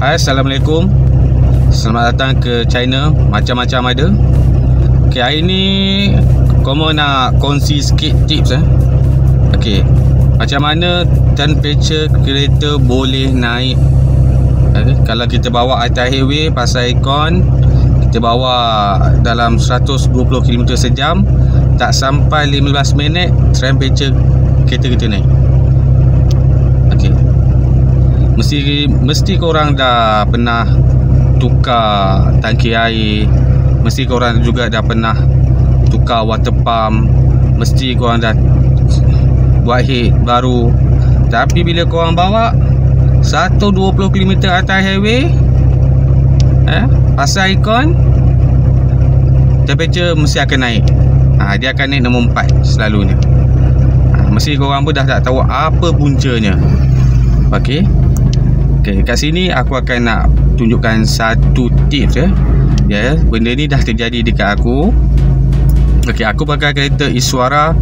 Assalamualaikum. Selamat datang ke China. Macam-macam ada. Okay, hari ni Komo nak kongsi sikit tips eh? Okay Macam mana temperature kereta boleh naik? Okay. Kalau kita bawa atas highway Pasal aircon Kita bawa dalam 120 km sejam Tak sampai 15 minit Temperature kereta kita naik. Okay Mesti mesti korang dah pernah tukar tangki air Mesti korang juga dah pernah tukar water pump Mesti korang dah buat head baru. Tapi bila korang bawa 120 km atas highway eh, Pasal aircon Temperature mesti akan naik. Ha, Dia akan naik nombor 4 selalunya. Ha, Mesti korang pun dah tak tahu apa puncanya. Okey Okay, kat sini aku akan nak tunjukkan satu tips ya. Ya, benda ni dah terjadi dekat aku. Okey, aku pakai kereta Iswara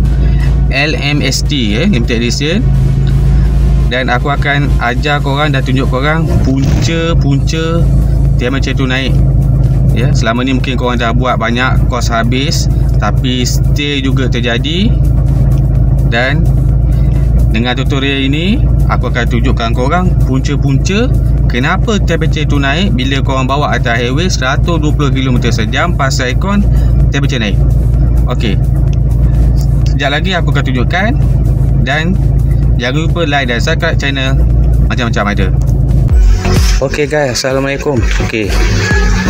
LMST ya, limited edition. Dan aku akan ajar korang dan tunjuk korang punca-punca dia macam tu naik. Ya, selama ni mungkin korang dah buat banyak kos habis tapi stay juga terjadi dan dengan tutorial ini Aku akan tunjukkan korang Punca-punca Kenapa temperature itu naik Bila korang bawa atas highway 120 km sejam Pasal aircon Temperature naik. Ok Sekejap lagi aku akan tunjukkan Dan Jangan lupa like dan subscribe channel Macam-macam ada. Ok guys. Assalamualaikum. Ok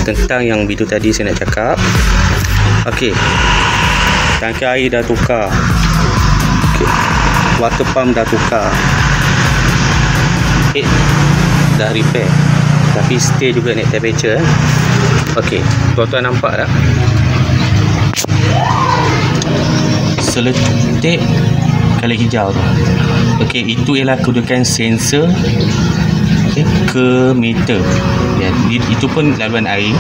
Tentang yang video tadi saya nak cakap. Ok Tangki air dah tukar. Ok water pump dah tukar head dah repair. Tapi stay juga naik temperature eh. ok tuan-tuan nampak tak? Seletik kali hijau tu. Ok itu ialah kedudukan sensor okay, ke meter. Ya, itu pun laluan air.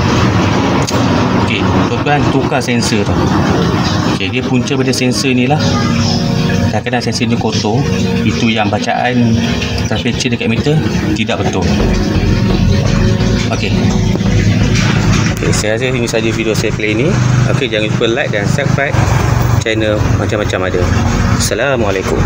Ok tuan-tuan tukar sensor tu. Ok dia punca pada sensor ni lah kadang-kadang sensor ni kotor itu yang bacaan temperature dekat meter tidak betul. Ok ok saya rasa ini saja video saya kali ini ok jangan lupa like dan subscribe channel macam-macam ada. Assalamualaikum